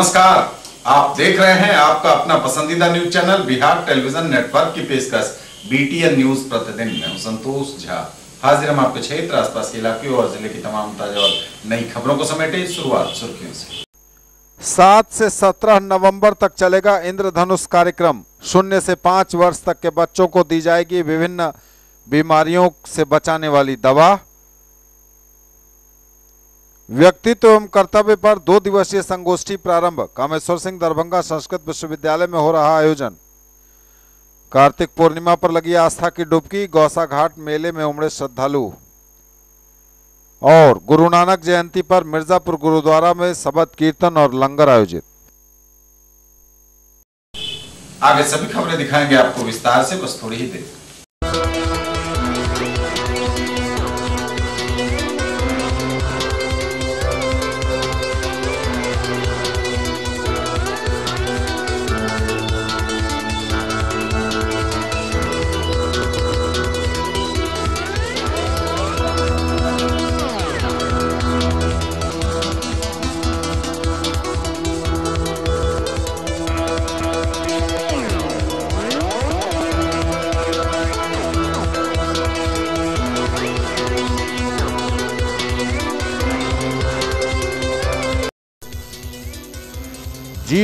नमस्कार। आप देख रहे हैं आपका अपना पसंदीदा news channel, Bihar television network की पेशकश। बीटीएन न्यूज़ प्रतिदिन। में संतोष झा। हाजिर हम आपके क्षेत्र, आसपास के इलाके और ज़िले की तमाम ताज़ा और नई खबरों को समेटे शुरुआत सुर्खियों से। सात से सत्रह नवंबर तक चलेगा इंद्रधनुष कार्यक्रम। शून्य से पाँच वर्ष तक के बच्चों को दी जाएगी विभिन्न बीमारियों से बचाने वाली दवा। व्यक्तित्व एवं कर्तव्य पर दो दिवसीय संगोष्ठी प्रारंभ। कामेश्वर सिंह दरभंगा संस्कृत विश्वविद्यालय में हो रहा आयोजन। कार्तिक पूर्णिमा पर लगी आस्था की डुबकी गौसा घाट मेले में उमड़े श्रद्धालु। और गुरु नानक जयंती पर मिर्जापुर गुरुद्वारा में शबद कीर्तन और लंगर आयोजित। आगे सभी खबरें दिखाएँगे आपको विस्तार से, बस थोड़ी ही देर।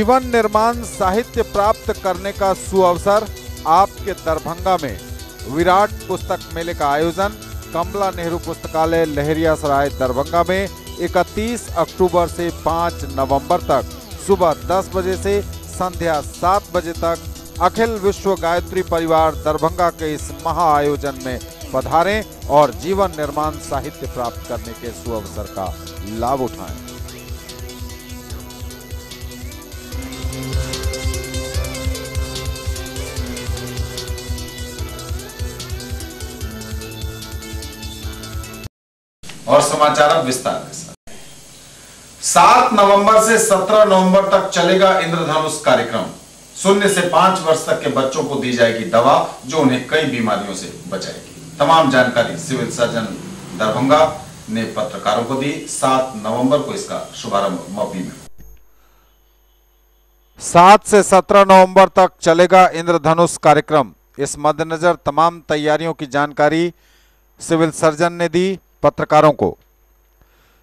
जीवन निर्माण साहित्य प्राप्त करने का सुअवसर आपके दरभंगा में। विराट पुस्तक मेले का आयोजन कमला नेहरू पुस्तकालय लहरिया सराय दरभंगा में 31 अक्टूबर से 5 नवंबर तक सुबह 10 बजे से संध्या 7 बजे तक अखिल विश्व गायत्री परिवार दरभंगा के इस महा आयोजन में पधारें और जीवन निर्माण साहित्य प्राप्त करने के सुअवसर का लाभ उठाएँ। और समाचार अब विस्तार के साथ। सात नवंबर से सत्रह नवंबर तक चलेगा इंद्रधनुष कार्यक्रम। शून्य से पाँच वर्ष तक के बच्चों को दी जाएगी दवा, जो उन्हें कई बीमारियों से बचाएगी। तमाम जानकारी सिविल सर्जन दरभंगा ने पत्रकारों को दी। सात नवंबर को इसका शुभारंभ मौपी में। सात से सत्रह नवंबर तक चलेगा इंद्रधनुष कार्यक्रम। इस मद्देनजर तमाम तैयारियों की जानकारी सिविल सर्जन ने दी। पत्रकारों को।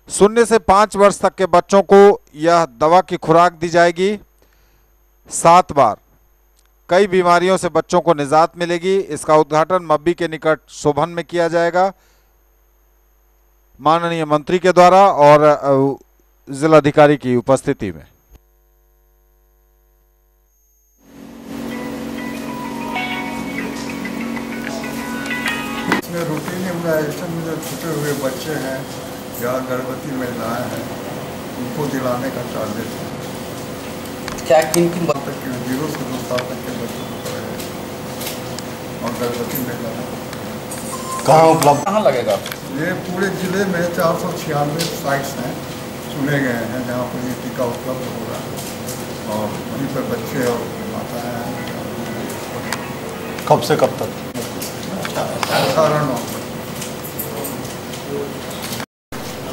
शून्य से पाँच वर्ष तक के बच्चों को यह दवा की खुराक दी जाएगी। सात बार। कई बीमारियों से बच्चों को निजात मिलेगी। इसका उद्घाटन मब्बी के निकट शोभन में किया जाएगा। माननीय मंत्री के द्वारा और जिलाधिकारी की उपस्थिति में। इसमें इम्यूनाइजेशन में जो छुटे हुए बच्चे हैं या गर्भवती महिलाएँ हैं उनको दिलाने का टारगेट है। क्या किन किन तक के ज़ीरो से दो साल तक के बच्चों को पड़ेगा और गर्भवती महिलाएँ कहाँ उपलब्ध? कहाँ लगेगा? ये पूरे ज़िले में चार सौ छियानवे साइट्स हैं चुने गए हैं जहाँ पर ये टीका उपलब्ध हो रहा है। और वहीं पर बच्चे और माताएँ हैं। कब से कब तक? नवंबर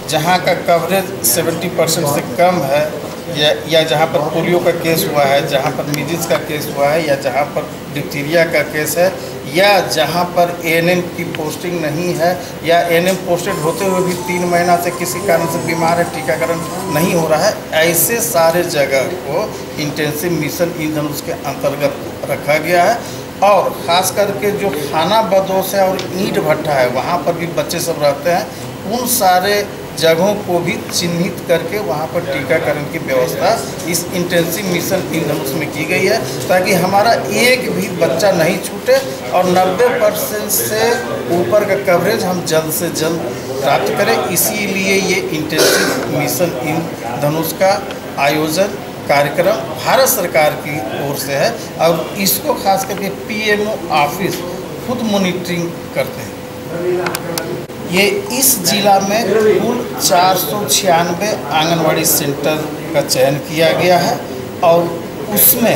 जहाँ का कवरेज 70 परसेंट से कम है, या या जहाँ पर पोलियो का केस हुआ है, जहाँ पर मिजिस का केस हुआ है, या जहाँ पर डिप्टीरिया का केस है, या जहाँ पर एएनएम की पोस्टिंग नहीं है, या एएनएम पोस्टेड होते हुए भी तीन महीना से किसी कारण से बीमार है, टीकाकरण नहीं हो रहा है, ऐसे सारे जगह को इंटेंसिव मिशन इंधनुष उसके अंतर्गत रखा गया है। और ख़ास करके जो खाना बदोश है और ईंट भट्टा है, वहाँ पर भी बच्चे सब रहते हैं, उन सारे जगहों को भी चिन्हित करके वहाँ पर टीकाकरण की व्यवस्था इस इंटेंसिव मिशन इंधनुष में की गई है, ताकि हमारा एक भी बच्चा नहीं छूटे और 90 परसेंट से ऊपर का कवरेज हम जल्द से जल्द प्राप्त करें। इसीलिए ये इंटेंसिव मिशन इन धनुष का आयोजन कार्यक्रम भारत सरकार की ओर से है। और इसको खास करके पीएमओ ऑफ़िस खुद मॉनिटरिंग करते हैं। ये इस जिला में कुल चार सौ छियानवे आंगनबाड़ी सेंटर का चयन किया गया है और उसमें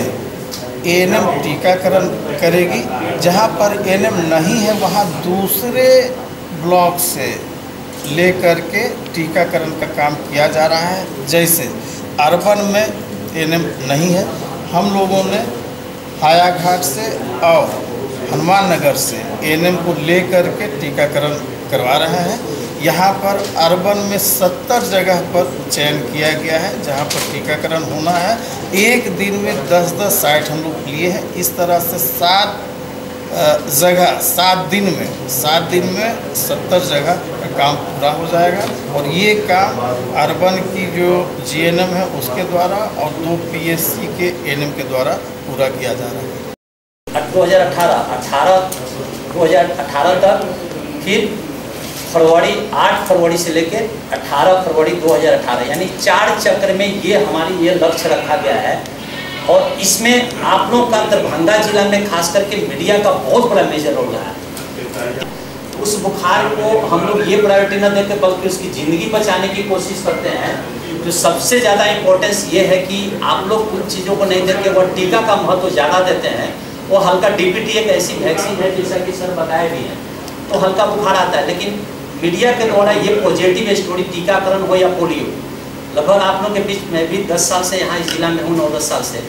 एएनएम टीकाकरण करेगी। जहाँ पर एएनएम नहीं है, वहाँ दूसरे ब्लॉक से लेकर के टीकाकरण का काम किया जा रहा है। जैसे अर्बन में एएनएम नहीं है। हम लोगों ने हायाघाट से और हनुमान नगर से एएनएम को लेकर के टीकाकरण करवा रहे हैं। यहाँ पर अर्बन में 70 जगह पर चयन किया गया है, जहाँ पर टीकाकरण होना है। एक दिन में 10-10 साइट हम लोग लिए हैं। इस तरह से सात जगह, सात दिन में, सात दिन में सत्तर जगह काम पूरा हो जाएगा। और ये काम अर्बन की जो जीएनएम है, उसके द्वारा और दो पीएससी के एनएम के द्वारा पूरा किया जा रहा है। दो हज़ार अठारह अठारह, दो हज़ार अठारह तक, फिर फरवरी, आठ फरवरी से लेकर अठारह फरवरी 2018 यानी चार चक्र में ये हमारी ये लक्ष्य रखा गया है। और इसमें आप लोग का दरभंगा जिला में खास करके मीडिया का बहुत बड़ा मेजर रोल रहा है। उस बुखार को हम लोग ये प्रायोरिटी न देकर बल्कि उसकी ज़िंदगी बचाने की कोशिश करते हैं। तो सबसे ज़्यादा इम्पोर्टेंस ये है कि आप लोग कुछ चीज़ों को नहीं देते, वो टीका का महत्व ज़्यादा देते हैं। वो हल्का डीपीटी एक ऐसी वैक्सीन है जैसा कि सर बताए भी हैं। तो हल्का बुखार आता है, लेकिन मीडिया के द्वारा ये पॉजिटिव स्टोरी टीकाकरण हो या पोलियो। लगभग आप लोग के बीच में भी 10 साल से यहाँ इस जिला में हूँ, नौ दस साल से।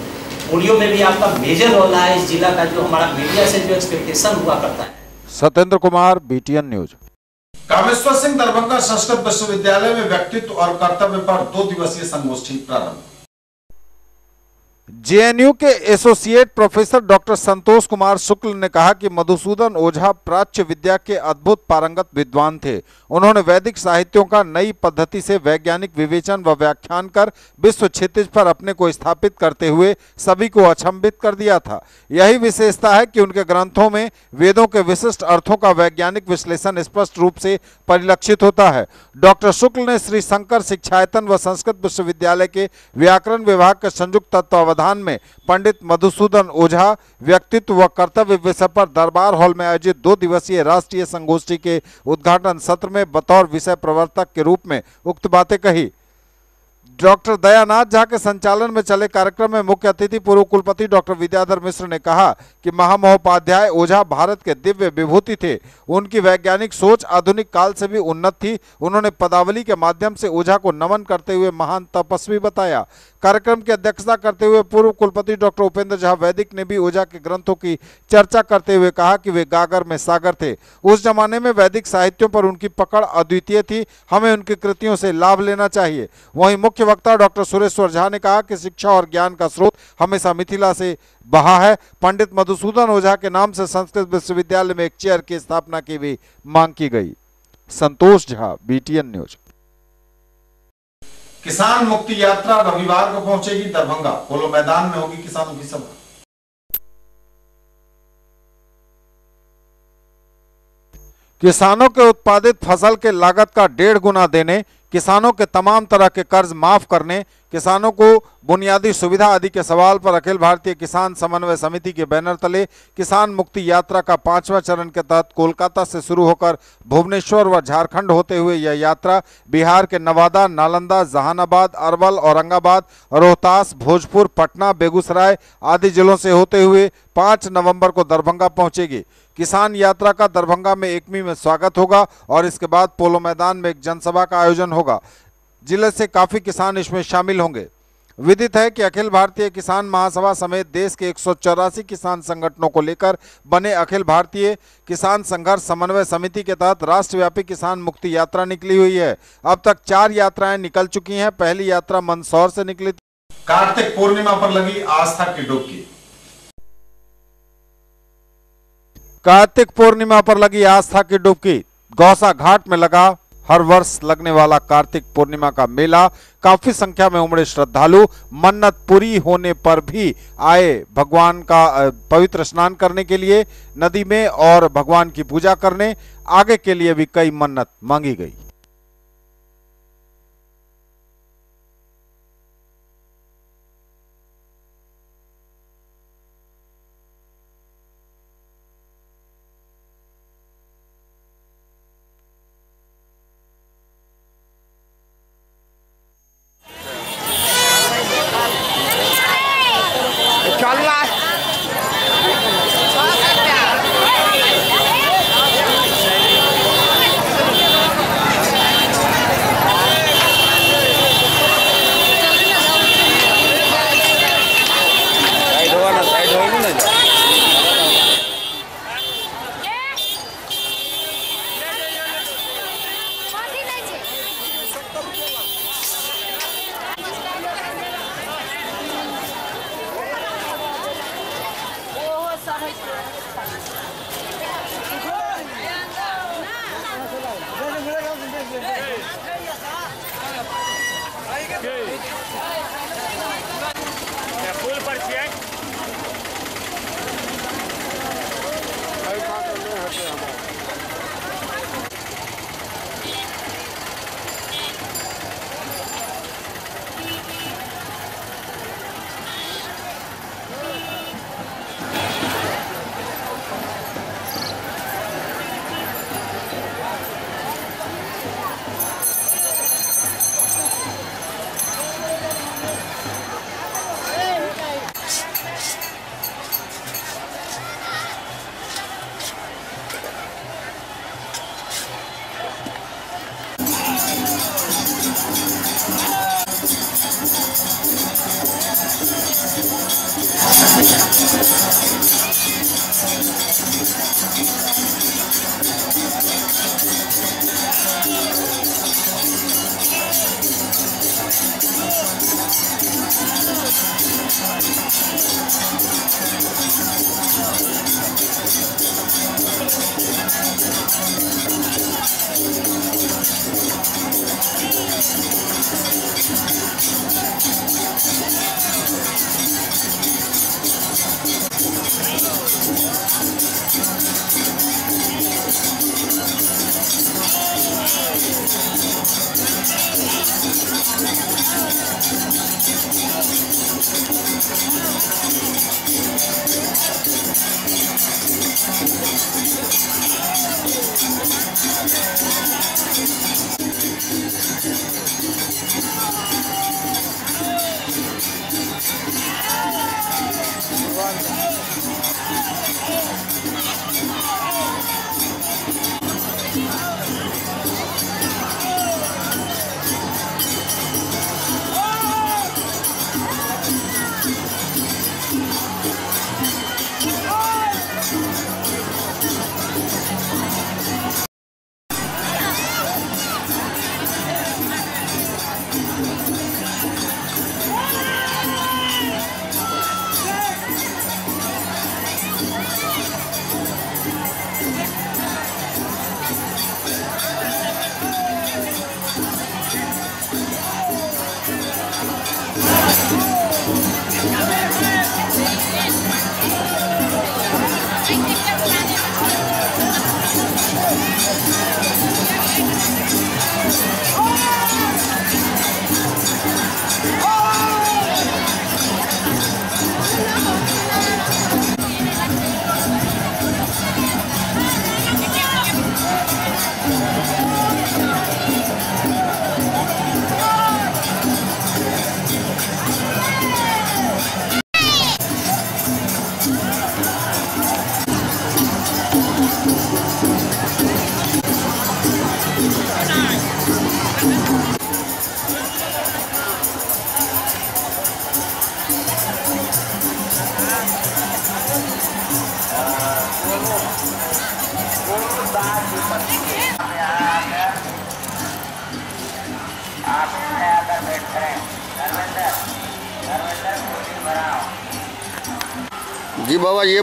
पोलियो में भी आपका मेजर रोल रहा है इस जिला का जो हमारा मीडिया से जो एक्सपेक्टेशन हुआ करता है। सत्येंद्र कुमार बीटीएन न्यूज़ कामेश्वर सिंह दरभंगा संस्कृत विश्वविद्यालय में व्यक्तित्व और कर्तव्य पर दो दिवसीय संगोष्ठी प्रारंभ। जेएनयू के associate professor doctor Santosh Kumar Shukla ने कहा कि मधुसूदन ओझा प्राच्य विद्या के अद्भुत पारंगत विद्वान थे। उन्होंने वैदिक साहित्यों का नई पद्धति से वैज्ञानिक विवेचन व व्याख्यान कर विश्व क्षितिज पर अपने को स्थापित करते हुए सभी को अचंभित कर दिया था। यही विशेषता है कि उनके ग्रंथों में वेदों के विशिष्ट अर्थों का वैज्ञानिक विश्लेषण स्पष्ट रूप से परिलक्षित होता है। डॉक्टर शुक्ल ने श्री शंकर शिक्षायतन व संस्कृत विश्वविद्यालय के व्याकरण विभाग के संयुक्त तत्वावधान में पंडित मधुसूदन ओझा व्यक्तित्व व कर्तव्य विषय पर दरबार हॉल में आयोजित दो दिवसीय राष्ट्रीय संगोष्ठी के उद्घाटन सत्र में बतौर विषय प्रवर्तक के रूप में उक्त बातें कही। डॉक्टर दयानाथ झा के संचालन में चले कार्यक्रम में मुख्य अतिथि पूर्व कुलपति डॉक्टर विद्याधर मिश्र ने कहा कि महामहोपाध्याय ओझा भारत के दिव्य विभूति थे। उनकी वैज्ञानिक सोच आधुनिक काल से भी उन्नत थी। उन्होंने पदावली के माध्यम से ओझा को नमन करते हुए महान तपस्वी बताया। कार्यक्रम की अध्यक्षता करते हुए पूर्व कुलपति डॉक्टर उपेंद्र झा वैदिक ने भी ओझा के ग्रंथों की चर्चा करते हुए कहा कि वे गागर में सागर थे। उस जमाने में वैदिक साहित्यों पर उनकी पकड़ अद्वितीय थी। हमें उनकी कृतियों से लाभ लेना चाहिए। वहीं मुख्य वक्ता डॉक्टर सुरेश्वर झा ने कहा कि शिक्षा और ज्ञान का स्रोत हमेशा मिथिला से बहा है। पंडित मधुसूदन ओझा के नाम से संस्कृत विश्वविद्यालय में एक चेयर की स्थापना की भी मांग की गई। संतोष झा बीटीएन न्यूज़ किसान मुक्ति यात्रा रविवार को पहुंचेगी दरभंगा। पोलो मैदान में होगी किसानों की सभा। किसानों के उत्पादित फ़सल के लागत का डेढ़ गुना देने, किसानों के तमाम तरह के कर्ज माफ़ करने किसानों को बुनियादी सुविधा आदि के सवाल पर अखिल भारतीय किसान समन्वय समिति के बैनर तले किसान मुक्ति यात्रा का पांचवा चरण के तहत कोलकाता से शुरू होकर भुवनेश्वर व झारखंड होते हुए यह यात्रा बिहार के नवादा, नालंदा, जहानाबाद, अरवल, औरंगाबाद, रोहतास, भोजपुर, पटना, बेगूसराय आदि जिलों से होते हुए पाँच नवंबर को दरभंगा पहुंचेगी। किसान यात्रा का दरभंगा में एकमी में स्वागत होगा और इसके बाद पोलो मैदान में एक जनसभा का आयोजन होगा। ज़िले से काफ़ी किसान इसमें शामिल होंगे। विदित है कि अखिल भारतीय किसान महासभा समेत देश के एक सौ चौरासी किसान संगठनों को लेकर बने अखिल भारतीय किसान संघर्ष समन्वय समिति के तहत राष्ट्रव्यापी किसान मुक्ति यात्रा निकली हुई है। अब तक चार यात्राएँ निकल चुकी हैं। पहली यात्रा मंदसौर से निकली थी। कार्तिक पूर्णिमा पर लगी आस्था की डुबकी। कार्तिक पूर्णिमा पर लगी आस्था की डुबकी। गौसा घाट में लगा हर वर्ष लगने वाला कार्तिक पूर्णिमा का मेला काफ़ी संख्या में उमड़े श्रद्धालु मन्नत पूरी होने पर भी आए भगवान का पवित्र स्नान करने के लिए, नदी में और भगवान की पूजा करने, आगे के लिए भी कई मन्नत मांगी गई।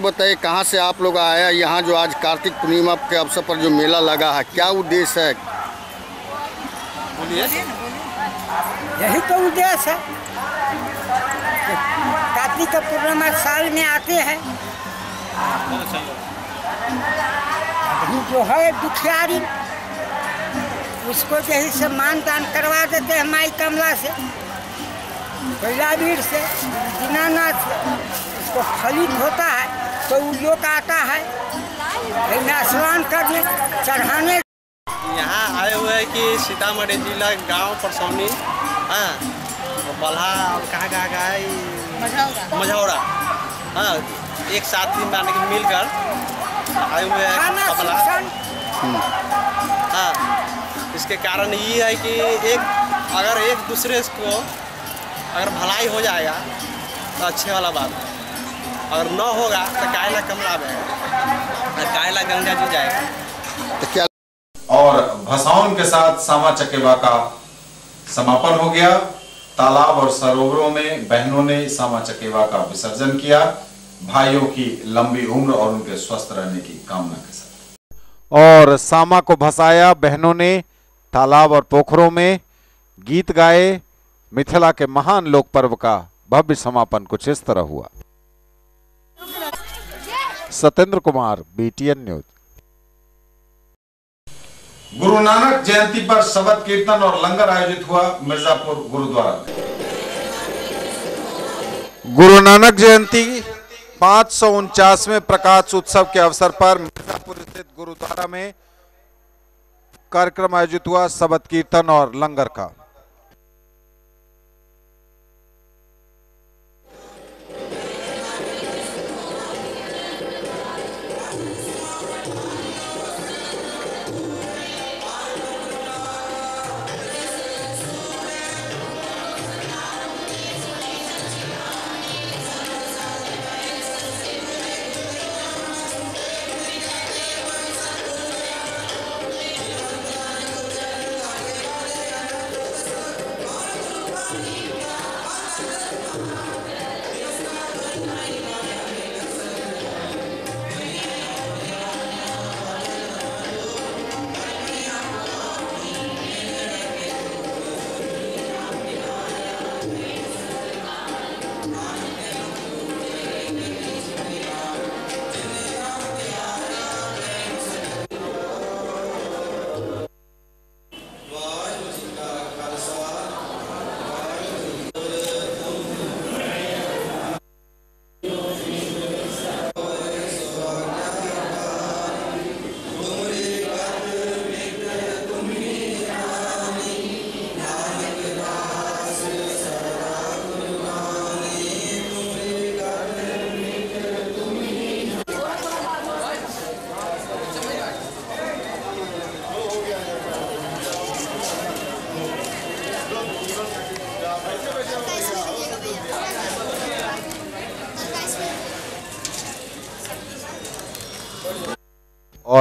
बताइए, कहाँ से आप लोग आया यहाँ जो आज कार्तिक पूर्णिमा के अवसर पर जो मेला लगा है, क्या उद्देश्य है? यही तो उद्देश्य है। कार्तिक का पूर्णिमा साल में आते हैं। जो है दुखियारी, उसको यही सम्मान दान करवा देते हैं माई कमला से, कैलावीर से, दीनानाथ से, उसको फलित होता है। तो वो लोग आता है? स्नान करने चढ़ाने। यहाँ आए हुए हैं कि सीतामढ़ी जिला गाँव परसौनी। हाँ बल्हा कहाँ कहाँ का है? मझौरा। हाँ एक साथ ही माने कि मिलकर आए हुए हैं हाँ इसके कारण ये है कि एक अगर एक दूसरे को अगर भलाई हो जाएगा तो अच्छे वाला बात। है अगर न होगा तो कायला कमला और कायला गंगा जी जाएगा। तो और भसाउन के साथ सामा चकेवा का समापन हो गया। तालाब और सरोवरों में बहनों ने सामा चकेवा का विसर्जन किया। भाइयों की लंबी उम्र और उनके स्वस्थ रहने की कामना के साथ। और सामा को भसाया, बहनों ने तालाब और पोखरों में गीत गाए। मिथिला के महान लोक पर्व का भव्य समापन कुछ इस तरह हुआ। सत्येंद्र कुमार बीटीएन न्यूज़ गुरु नानक जयंती पर शबद कीर्तन और लंगर आयोजित हुआ मिर्जापुर गुरुद्वारा। गुरु नानक जयंती पाँच सौ उनचासवें प्रकाश उत्सव के अवसर पर मिर्जापुर स्थित गुरुद्वारा में कार्यक्रम आयोजित हुआ शबद कीर्तन और लंगर का।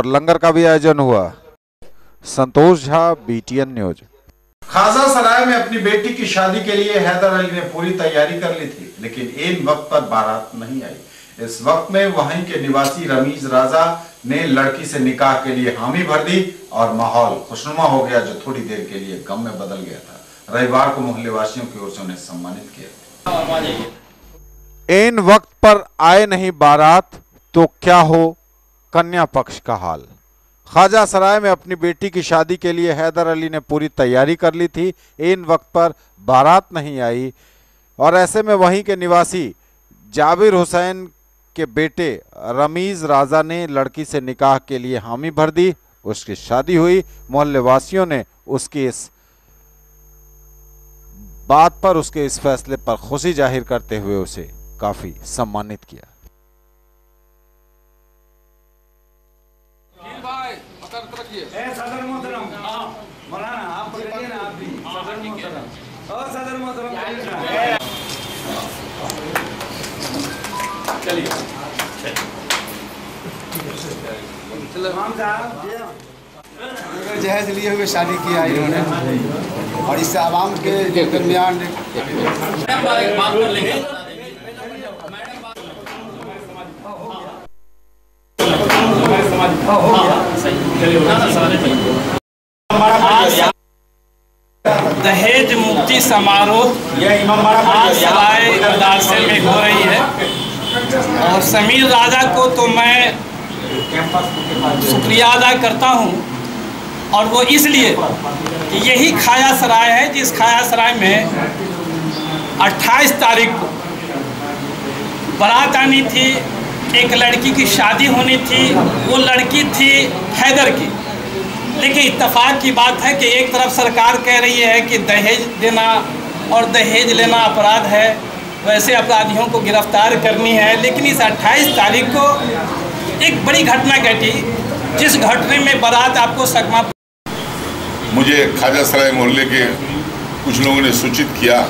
और लंगर का भी आयोजन हुआ। संतोष झा बीटीएन न्यूज़ खाजा सराय में अपनी बेटी की शादी के लिए हैदर अली ने पूरी तैयारी कर ली थी लेकिन इन वक्त पर बारात नहीं आई। इस वक्त में वहीं के निवासी रमीज राजा ने लड़की से निकाह के लिए हामी भर दी और माहौल खुशनुमा हो गया जो थोड़ी देर के लिए गम में बदल गया था। रविवार को मोहल्ले वासियों की ओर से उन्हें सम्मानित किया इन वक्त पर आए नहीं बारात तो क्या हो? कन्या पक्ष का हाल। ख्वाजा सराय में अपनी बेटी की शादी के लिए हैदर अली ने पूरी तैयारी कर ली थी। इन वक्त पर बारात नहीं आई और ऐसे में वहीं के निवासी जाबिर हुसैन के बेटे रमीज राजा ने लड़की से निकाह के लिए हामी भर दी। उसकी शादी हुई। मोहल्ले वासियों ने उसकी इस बात पर उसके इस फैसले पर खुशी ज़ाहिर करते हुए उसे काफ़ी सम्मानित किया। जहेज लिए हुए शादी किया इन्होंने और इससे आवाम के दरमियान दहेज मुक्ति समारोह आज सराय में हो रही है। और समीर राजा को तो मैं शुक्रिया अदा करता हूँ। और वो इसलिए कि यही खाया सराय है जिस खाया सराय में 28 तारीख को बारात आनी थी, एक लड़की की शादी होनी थी, वो लड़की थी हैदर की। लेकिन इत्तेफाक की बात है कि एक तरफ़ सरकार कह रही है कि दहेज देना और दहेज लेना अपराध है, वैसे अपराधियों को गिरफ़्तार करनी है, लेकिन इस 28 तारीख को एक बड़ी घटना घटी जिस घटने में बारात आपको सकमा मुझे खाजा सराय मोहल्ले के कुछ लोगों ने सूचित किया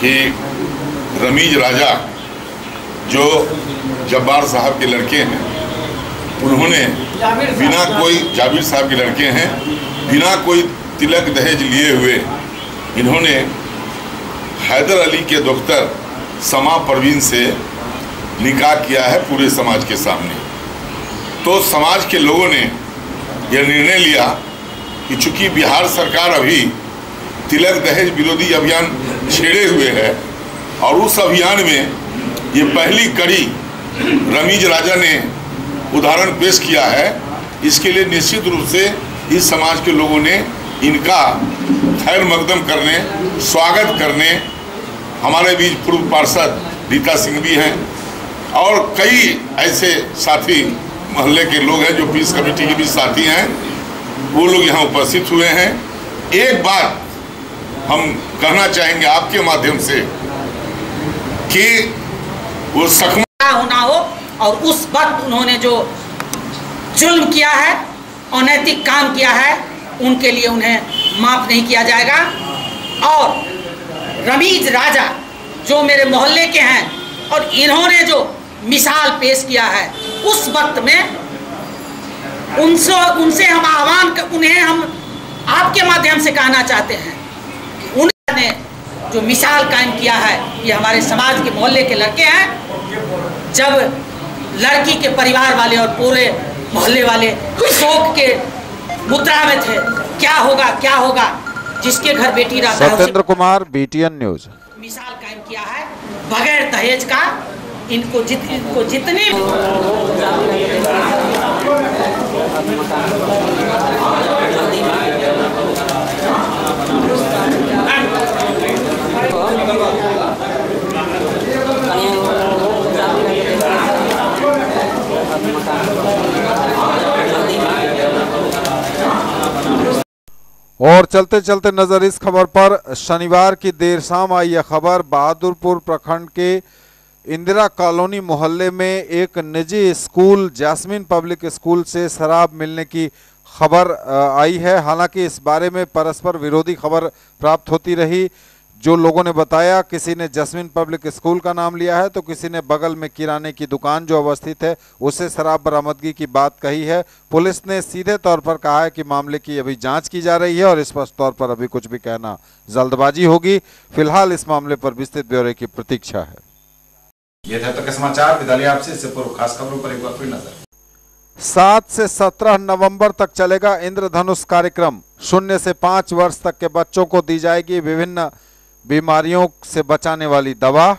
कि रमीज राजा, जो जब्बार साहब के लड़के हैं, उन्होंने बिना कोई जाबिर साहब के लड़के हैं, बिना कोई तिलक दहेज लिए हुए, इन्होंने हैदर अली के दफ्तर समा परवीन से निकाह किया है पूरे समाज के सामने। तो समाज के लोगों ने यह निर्णय लिया कि चूँकि बिहार सरकार अभी तिलक दहेज विरोधी अभियान छेड़े हुए है और उस अभियान में ये पहली कड़ी रमीज राजा ने उदाहरण पेश किया है, इसके लिए निश्चित रूप से इस समाज के लोगों ने इनका खैर मकदम करने, स्वागत करने। हमारे बीच पूर्व पार्षद रीता सिंह भी हैं। और कई ऐसे साथी मोहल्ले के लोग हैं जो पीस कमेटी के भी साथी हैं, वो लोग यहाँ उपस्थित हुए हैं। एक बात हम कहना चाहेंगे आपके माध्यम से कि वो सखमा होना हो, और उस वक्त उन्होंने जो जुल्म किया है, अनैतिक काम किया है, उनके लिए उन्हें माफ़ नहीं किया जाएगा। और रमीज राजा, जो मेरे मोहल्ले के हैं, और इन्होंने जो मिसाल पेश किया है। उस वक्त में उनसे उनसे हम आह्वान उन्हें हम आपके माध्यम से कहना चाहते हैं कि उन्होंने जो मिसाल कायम किया है ये हमारे समाज के मोहल्ले के लड़के हैं। जब लड़की के परिवार वाले और पूरे मोहल्ले वाले शोक के मुद्रा में थे क्या होगा क्या होगा? जिसके घर बेटी रहता सत्येंद्र कुमार बीटीएन न्यूज़ मिसाल कायम किया है। बगैर दहेज का इनको जित, इनको जितने और चलते चलते नज़र इस खबर पर, शनिवार की देर शाम आई यह खबर, बहादुरपुर प्रखंड के इंदिरा कॉलोनी मोहल्ले में एक निजी स्कूल, जैस्मिन पब्लिक स्कूल से शराब मिलने की खबर आई है। हालाँकि इस बारे में परस्पर विरोधी खबर प्राप्त होती रही। जो लोगों ने बताया, किसी ने जस्मिन पब्लिक स्कूल का नाम लिया है तो किसी ने बगल में किराने की दुकान जो अवस्थित है, उसे शराब बरामदगी की बात कही है। पुलिस ने सीधे तौर पर कहा है कि मामले की अभी जाँच की जा रही है और स्पष्ट तौर पर अभी कुछ भी कहना जल्दबाजी होगी। फ़िलहाल इस मामले पर विस्तृत ब्यौरे की प्रतीक्षा है। ये थे तो समाचार। विद्यालय आपसे, इससे पूर्व खास खबरों पर एक बार फिर नज़र। सात से सत्रह नवंबर तक चलेगा इंद्रधनुष कार्यक्रम। शून्य से पाँच वर्ष तक के बच्चों को दी जाएगी विभिन्न बीमारियों से बचाने वाली दवा।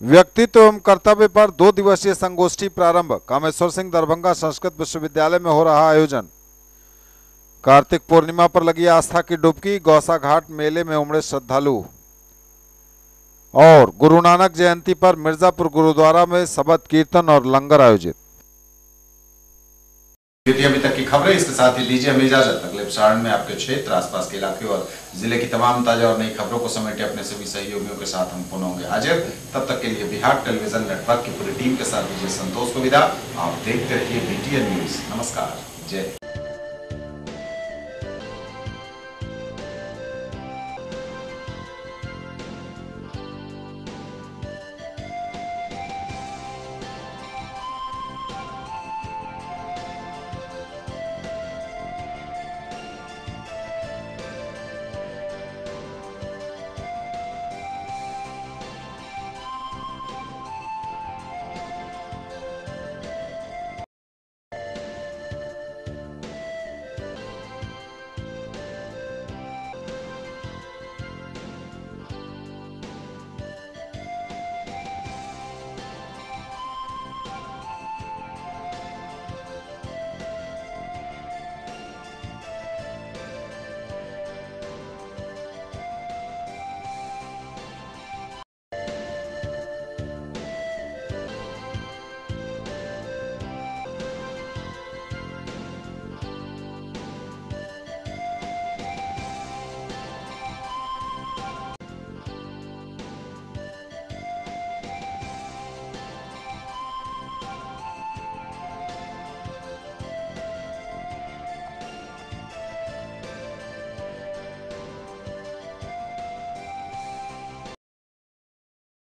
व्यक्तित्व एवं कर्तव्य पर दो दिवसीय संगोष्ठी प्रारंभ। कामेश्वर सिंह दरभंगा संस्कृत विश्वविद्यालय में हो रहा आयोजन। कार्तिक पूर्णिमा पर लगी आस्था की डुबकी। गौसा घाट मेले में उमड़े श्रद्धालु। और गुरु नानक जयंती पर मिर्जापुर गुरुद्वारा में शबद कीर्तन और लंगर आयोजित। अभी तक की खबरें इसके साथ ही लीजिए हमें इजाज़त। अगले प्रसारण में आपके क्षेत्र, आसपास के इलाके और ज़िले की तमाम ताज़ा और नई खबरों को समेटे अपने सभी सहयोगियों के साथ हम पुनः होंगे हाजिर। तब तक के लिए बिहार टेलीविज़न नेटवर्क की पूरी टीम के साथ विजय संतोष को विदा। आप देखते रहिए बीटीएन न्यूज़ नमस्कार। जय